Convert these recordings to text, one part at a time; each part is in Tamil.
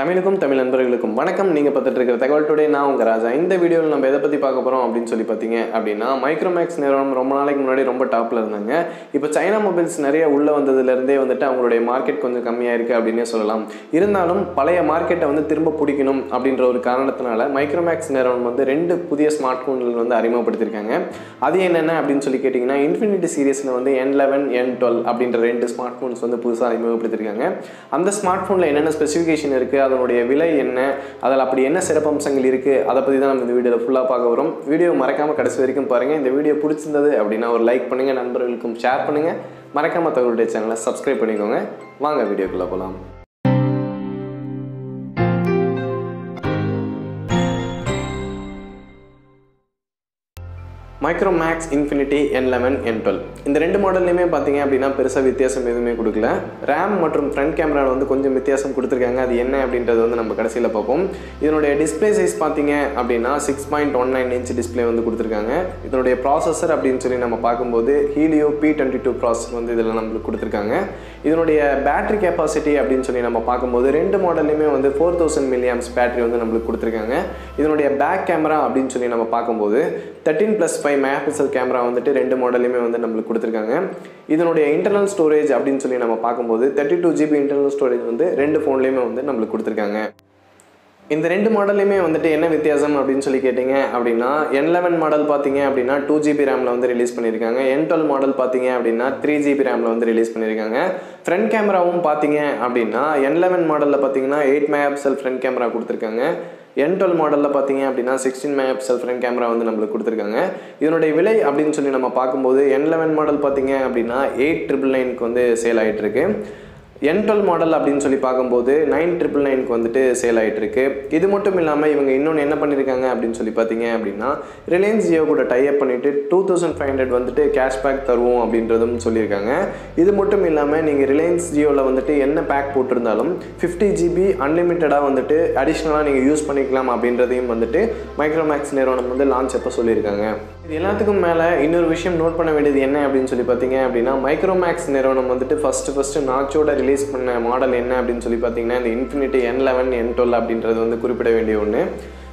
தமிழுக்கும் தமிழ் நண்பர்களுக்கும் வணக்கம். நீங்கள் பார்த்துட்டு இருக்கிற தகவல் டுடே நான் உங்கள் ராஜா. இந்த வீடியோவில் நம்ம எதை பற்றி பார்க்க போகிறோம் அப்படின்னு சொல்லி பார்த்தீங்க அப்படின்னா மைக்ரோமேக்ஸ் நிறுவனம் ரொம்ப நாளைக்கு முன்னாடி ரொம்ப டாப்பில் இருந்தாங்க. இப்போ சைனா மொபைல்ஸ் நிறைய உள்ளே வந்ததுலேருந்தே வந்துட்டு அவங்களுடைய மார்க்கெட் கொஞ்சம் கம்மியாக இருக்குது அப்படின்னே சொல்லலாம். இருந்தாலும் பழைய மார்க்கெட்டை வந்து திரும்ப பிடிக்கணும் அப்படின்ற ஒரு காரணத்தினால மைக்ரோமேக்ஸ் நிறுவனம் வந்து ரெண்டு புதிய ஸ்மார்ட் ஃபோன்கள் வந்து அறிமுகப்படுத்தியிருக்காங்க. அது என்னென்ன அப்படின்னு சொல்லி கேட்டிங்கன்னா இன்ஃபினிட்டி சீரீஸில் வந்து என் லெவன் என் டுவெல் அப்படின்ற ரெண்டு ஸ்மார்ட் ஃபோன்ஸ் வந்து புதுசாக அறிமுகப்படுத்தியிருக்காங்க. அந்த ஸ்மார்ட் ஃபோனில் என்னென்ன ஸ்பெசிஃபிகேஷன் இருக்குது அதனுடைய விலை என்ன? அதில் அப்படி என்ன சிறப்பம்சங்கள் இருக்குது அதை பற்றி தான் நம்ம இந்த வீடியோவில் ஃபுல்லாக பார்க்க வரும் வீடியோ மறக்காமல் கடைசி வரைக்கும் பாருங்கள் இந்த வீடியோ பிடிச்சிருந்தது அப்படின்னா ஒரு லைக் பண்ணுங்கள் நண்பர்களுக்கும் ஷேர் பண்ணுங்கள் மறக்காமல் தகவலுடைய சேனலை சப்ஸ்கிரைப் பண்ணிக்கோங்க. வாங்க வீடியோக்குள்ளே போகலாம் Micromax Infinity N eleven N twelve இந்த ரெண்டு மாடல்லையுமே பார்த்தீங்க அப்படின்னா பெருசாக வித்தியாசம் எதுவுமே கொடுக்கல. ரேம் மற்றும் ஃப்ரண்ட் கேமராவில் வந்து கொஞ்சம் வித்தியாசம் கொடுத்துருக்காங்க. அது என்ன அப்படின்றது வந்து நம்ம கடைசியில் பார்ப்போம். இதனுடைய டிஸ்பிளே சைஸ் பார்த்தீங்க அப்படின்னா six point one nine inch display வந்து கொடுத்துருக்காங்க. இதனுடைய ப்ராசஸர் அப்படின்னு சொல்லி நம்ம பார்க்கும்போது Helio P twenty two processor வந்து இதில் நம்மளுக்கு கொடுத்துருக்காங்க. இதனுடைய பேட்டரி கெப்பாசிட்டி அப்படின்னு சொல்லி நம்ம பார்க்கும்போது ரெண்டு மாடல்லையுமே வந்து ஃபோர் தௌசண்ட் மில்லியம்ஸ் பேட்டரி வந்து நம்மளுக்கு கொடுத்துருக்காங்க. இதனுடைய பேக் கேமரா அப்படின்னு சொல்லி நம்ம பார்க்கும்போது thirteen plus five five pixel camera வந்துட்டு ரெண்டு மாடலையுமே வந்து நம்மளுக்கு கொடுத்துருக்காங்க. இதனுடைய இன்டர்னல் ஸ்டோரேஜ் அப்படின்னு சொல்லி நம்ம பார்க்கும்போது thirty two GB internal storage வந்து ரெண்டு ஃபோன்லேயுமே வந்து நம்மளுக்கு கொடுத்துருக்காங்க. இந்த ரெண்டு மாடல்லையுமே வந்துட்டு என்ன வித்தியாசம் அப்படின்னு சொல்லி கேட்டிங்க அப்படின்னா என் லெவன் மாடல் பார்த்தீங்க அப்படின்னா டூ ஜிபி ரேமில் வந்து ரிலீஸ் பண்ணியிருக்காங்க. என் டுவெல் மாடல் பார்த்தீங்க அப்படின்னா த்ரீ ஜிபி ரேமில் வந்து ரிலீஸ் பண்ணியிருக்காங்க. ஃப்ரண்ட் கேமராவும் பார்த்தீங்க அப்படின்னா என் லெவன் மாடலில் பார்த்தீங்கன்னா eight mega pixel front camera கொடுத்துருக்காங்க. என் டுவெல் மாடலில் பார்த்தீங்க அப்படின்னா sixteen mega pixel front camera வந்து நம்மளுக்கு கொடுத்துருக்காங்க. இதனுடைய விலை அப்படின்னு சொல்லி நம்ம பார்க்கும்போது என் லெவன் மாடல் பார்த்தீங்க அப்படின்னா எயிட் ட்ரிபிள் நைனுக்கு வந்து சேல் ஆகிட்டு இருக்கு என் டுவெல் மாடல் அப்படின்னு சொல்லி பார்க்கும்போது நைன் ட்ரிபிள் நைனுக்கு வந்துட்டு சேல் ஆகிட்டு இருக்கு இது மட்டும் இல்லாமல் இவங்க இன்னொன்று என்ன பண்ணியிருக்காங்க அப்படின்னு சொல்லி பார்த்தீங்க அப்படின்னா ரிலையன்ஸ் ஜியோ கூட டைப் பண்ணிவிட்டு டூ தௌசண்ட் ஃபைவ் ஹண்ட்ரட் வந்துட்டு கேஷ்பேக் தருவோம் அப்படின்றதும் சொல்லியிருக்காங்க. இது மட்டும் இல்லாமல் நீங்கள் ரிலையன்ஸ் ஜியோவில் வந்துட்டு என்ன பேக் போட்டிருந்தாலும் ஃபிஃப்டி ஜிபி அன்லிமிட்டடாக வந்துட்டு அடிஷ்னலாக நீங்கள் யூஸ் பண்ணிக்கலாம் அப்படின்றதையும் வந்துட்டு மைக்ரோமேக்ஸ் நிறுவனம் வந்து லான்ச் அப்போ சொல்லியிருக்காங்க. இது எல்லாத்துக்கும் மேலே இன்னொரு விஷயம் நோட் பண்ண வேண்டியது என்ன அப்படின்னு சொல்லி பார்த்தீங்க அப்படின்னா மைக்ரோமேக்ஸ் நிறுவனம் வந்துட்டு ஃபஸ்ட்டு ஃபஸ்ட்டு நாச்சோட ரிலீஸ் பண்ண மாடல் என்ன அப்படின்னு சொல்லி பார்த்தீங்கன்னா இந்த Infinity N eleven N twelve அப்படின்றது வந்து குறிப்பிட வேண்டிய ஒன்று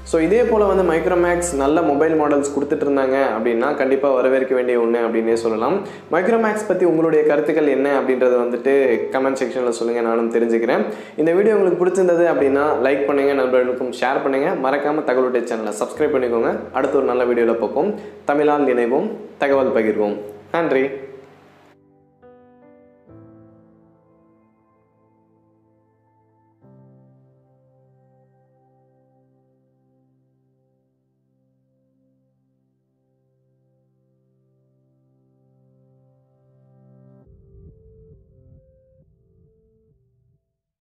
ஸோ இதே போல் வந்து மைக்ரோமேக்ஸ் நல்ல மொபைல் மாடல்ஸ் கொடுத்துட்டு இருந்தாங்க அப்படின்னா கண்டிப்பாக வரவேற்க வேண்டிய ஒன்று அப்படின்னே சொல்லலாம். மைக்ரோமேக்ஸ் பற்றி உங்களுடைய கருத்துக்கள் என்ன அப்படின்றத வந்துட்டு கமெண்ட் செக்ஷனில் சொல்லுங்கள் நானும் தெரிஞ்சுக்கிறேன். இந்த வீடியோ உங்களுக்கு பிடிச்சிருந்தது அப்படின்னா லைக் பண்ணுங்கள் நண்பர்களுக்கும் ஷேர் பண்ணுங்கள் மறக்காமல் தகவலுடைய சேனலை சப்ஸ்கிரைப் பண்ணிக்கோங்க. அடுத்த ஒரு நல்ல வீடியோவில் பார்ப்போம். தமிழால் இணைவோம் தகவல் பகிர்வோம். நன்றி.